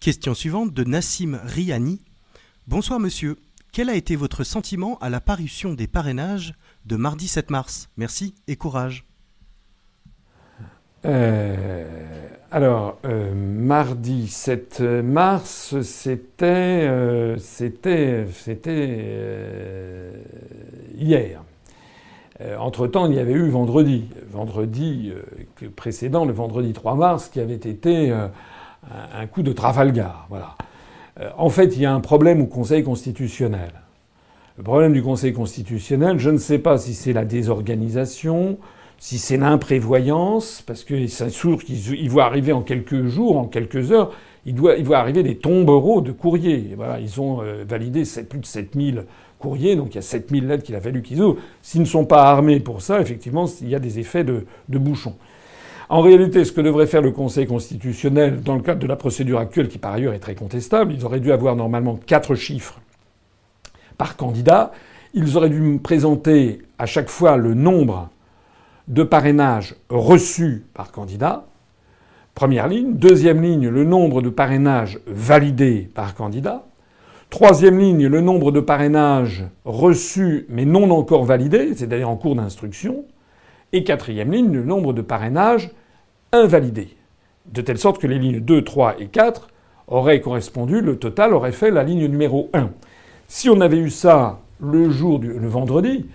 Question suivante de Nassim Riani. Bonsoir monsieur. Quel a été votre sentiment à la parution des parrainages de mardi 7 mars? Merci et courage. Euh, alors, euh, mardi 7 mars, c'était euh, c'était hier. Entre-temps, il y avait eu vendredi, vendredi précédent, le vendredi 3 mars, qui avait été un coup de Trafalgar. Voilà. En fait, il y a un problème au Conseil constitutionnel. Le problème du Conseil constitutionnel, je ne sais pas si c'est la désorganisation, si c'est l'imprévoyance, parce que c'est sûr qu'il voit arriver en quelques jours, en quelques heures, il doit, arriver des tombereaux de courriers. voilà, ils ont euh, validé plus de 7000 courriers, donc il y a 7000 lettres qu'il a fallu qu'ils ouvrent. S'ils ne sont pas armés pour ça, effectivement, il y a des effets de, de bouchons. En réalité, ce que devrait faire le Conseil constitutionnel dans le cadre de la procédure actuelle, qui par ailleurs est très contestable, ils auraient dû avoir normalement quatre chiffres par candidat. Ils auraient dû présenter à chaque fois le nombre de parrainages reçus par candidat. Première ligne. Deuxième ligne, le nombre de parrainages validés par candidat. Troisième ligne, le nombre de parrainages reçus mais non encore validés, c'est-à-dire en cours d'instruction. Et quatrième ligne, le nombre de parrainages invalidés. De telle sorte que les lignes 2, 3 et 4 auraient correspondu, le total aurait fait la ligne numéro 1. Si on avait eu ça le jour du, le vendredi,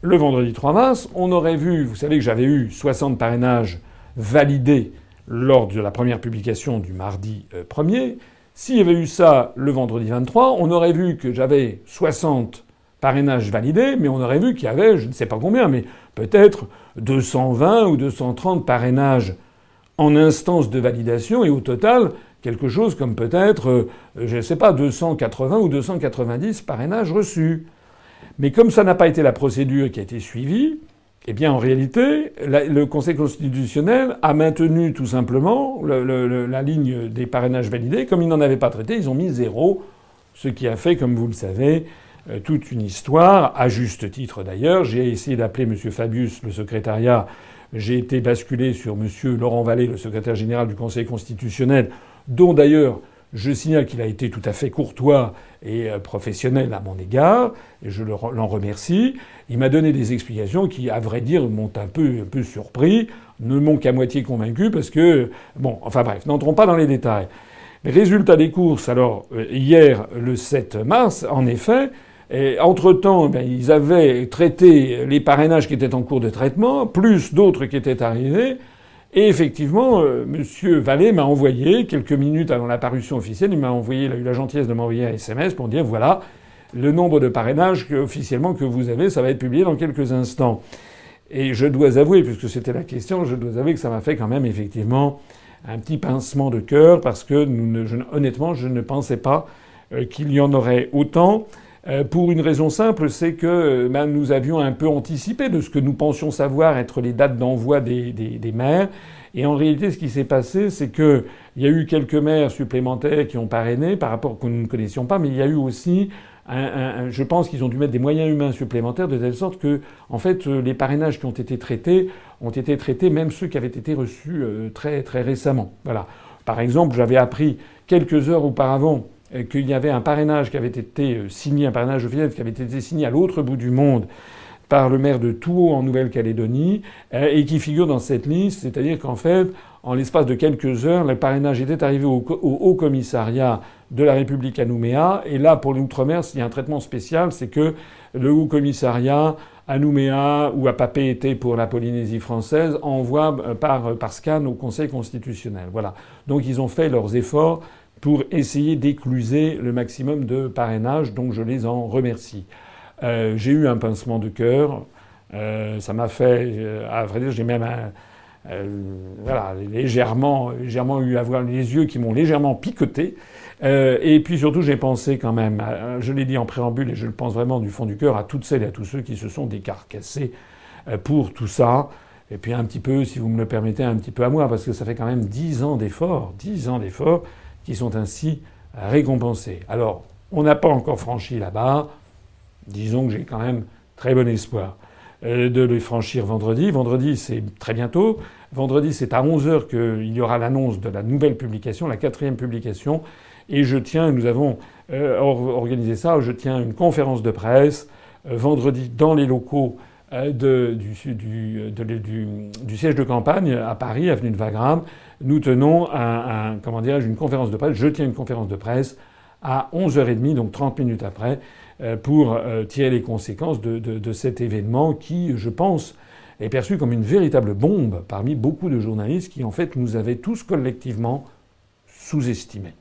le vendredi 3 mars, on aurait vu, vous savez que j'avais eu 60 parrainages validés lors de la première publication du mardi 1er. Euh, S'il y avait eu ça le vendredi 23, on aurait vu que j'avais 60 parrainages validés, mais on aurait vu qu'il y avait, je ne sais pas combien, mais peut-être 220 ou 230 parrainages en instance de validation, et au total, quelque chose comme peut-être, euh, je ne sais pas, 280 ou 290 parrainages reçus. Mais comme ça n'a pas été la procédure qui a été suivie, eh bien, en réalité, le Conseil constitutionnel a maintenu tout simplement la ligne des parrainages validés. Comme ils n'en avaient pas traité, ils ont mis zéro, ce qui a fait, comme vous le savez, toute une histoire, à juste titre d'ailleurs. J'ai essayé d'appeler M. Fabius, le secrétariat. J'ai été basculé sur M. Laurent Vallée, le secrétaire général du Conseil constitutionnel, dont d'ailleurs je signale qu'il a été tout à fait courtois et euh, professionnel à mon égard, et je l'en remercie. Il m'a donné des explications qui, à vrai dire, m'ont un peu, un peu surpris, ne m'ont qu'à moitié convaincu, parce que, bon, enfin bref, n'entrons pas dans les détails. Résultat des courses, alors, euh, hier, le 7 mars, en effet, entre-temps, ben, ils avaient traité les parrainages qui étaient en cours de traitement, plus d'autres qui étaient arrivés, et effectivement, euh, M. Vallée m'a envoyé, quelques minutes avant la parution officielle, il m'a envoyé, il a eu la gentillesse de m'envoyer un SMS pour dire voilà, le nombre de parrainages officiellement que vous avez, ça va être publié dans quelques instants. Et je dois avouer, puisque c'était la question, je dois avouer que ça m'a fait quand même effectivement un petit pincement de cœur, parce que honnêtement, je ne pensais pas euh, qu'il y en aurait autant. Euh, pour une raison simple, c'est que ben, nous avions un peu anticipé de ce que nous pensions savoir être les dates d'envoi des, maires. Et en réalité, ce qui s'est passé, c'est qu'il y a eu quelques maires supplémentaires qui ont parrainé par rapport que nous ne connaissions pas, mais il y a eu aussi je pense qu'ils ont dû mettre des moyens humains supplémentaires de telle sorte que, en fait, euh, les parrainages qui ont été traités ont été traités, même ceux qui avaient été reçus très très récemment. Voilà. Par exemple, j'avais appris quelques heures auparavant euh, qu'il y avait un parrainage qui avait été euh, signé, un parrainage officiel qui avait été signé à l'autre bout du monde par le maire de Tours en Nouvelle-Calédonie euh, et qui figure dans cette liste, c'est-à-dire qu'en fait, en l'espace de quelques heures, le parrainage était arrivé au, Haut Commissariat de la République à Nouméa. Et là, pour l'outre-mer, il y a un traitement spécial, c'est que le Haut Commissariat à Nouméa ou à Papeete pour la Polynésie française envoie par, par scan au Conseil constitutionnel. Voilà. Donc ils ont fait leurs efforts pour essayer d'écluser le maximum de parrainage, donc je les en remercie. Euh, j'ai eu un pincement de cœur. Euh, ça m'a fait, euh, à vrai dire, j'ai même voilà, légèrement, légèrement eu à voir les yeux qui m'ont légèrement picoté. et puis surtout, j'ai pensé quand même, je l'ai dit en préambule et je le pense vraiment du fond du cœur, à toutes celles et à tous ceux qui se sont décarcassés pour tout ça. Et puis un petit peu, si vous me le permettez, un petit peu à moi, parce que ça fait quand même dix ans d'efforts, dix ans d'efforts qui sont ainsi récompensés. Alors, on n'a pas encore franchi la barre. Disons que j'ai quand même très bon espoir. de les franchir vendredi. Vendredi, c'est très bientôt. Vendredi, c'est à 11h qu'il y aura l'annonce de la nouvelle publication, la quatrième publication. Et je tiens, nous avons organisé ça, je tiens une conférence de presse vendredi dans les locaux de, du, du, siège de campagne à Paris, avenue de Wagram. Nous tenons un, comment une conférence de presse. Je tiens une conférence de presse à 11h30, donc 30 minutes après, euh, pour euh, tirer les conséquences de, de, cet événement qui, je pense, est perçu comme une véritable bombe parmi beaucoup de journalistes qui, en fait, nous avaient tous collectivement sous-estimés.